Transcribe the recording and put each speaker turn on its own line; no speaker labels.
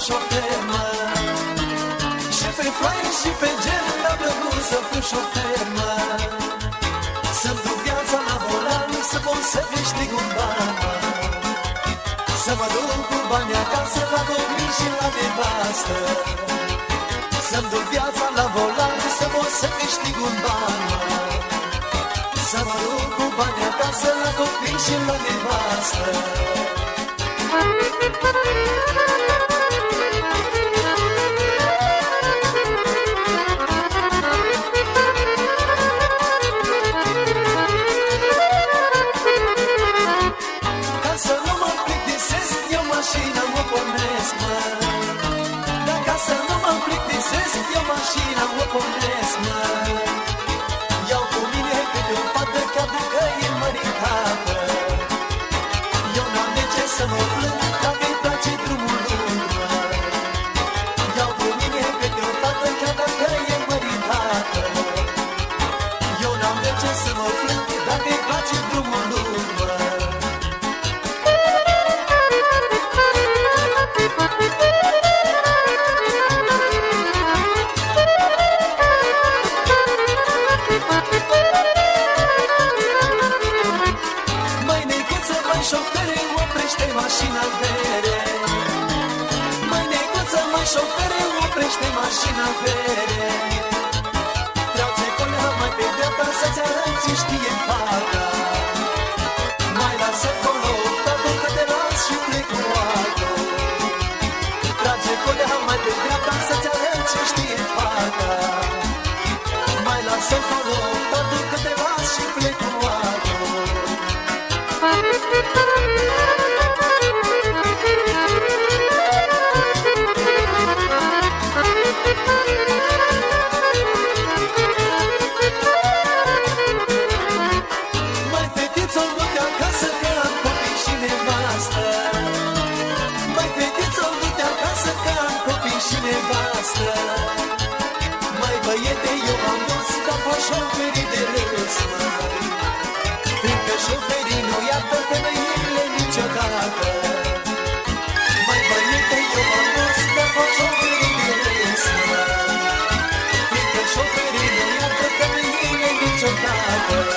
să fiu șofer, mă Și pe ploaie și pe gel Mi-a plăcut să fiu șofer, mă Să-mi duc viața la volan Să pot să câștig un ban, mă Să mă duc cu bani acasă La copii și la nevastă. Să-mi duc viața la volan Să pot să câștig un ban, mă Să mă duc cu bani acasă La copii și la nevastă mă Dar ca să nu mă plictisesc, eu mașina o pornesc, mă. Iau cu mine câte o fată, chiar dacă e măritată Eu n-am de ce să mă plâng, dacă îi place drumul lung, mă Iau cu mine câte o fată, chiar dacă e măritată Eu n-am de ce să mă plâng, dacă îi place drumul oprește mașina în vere Mai necuță, mai șofere, oprește mașina în vere băiete, eu am dus Capa șoferii de râs. Fiindcă șoferii nu iartă femeile niciodată. Mai băiete, eu am dus Capa șoferii de râs. Fiindcă șoferii nu iartă femeile niciodată.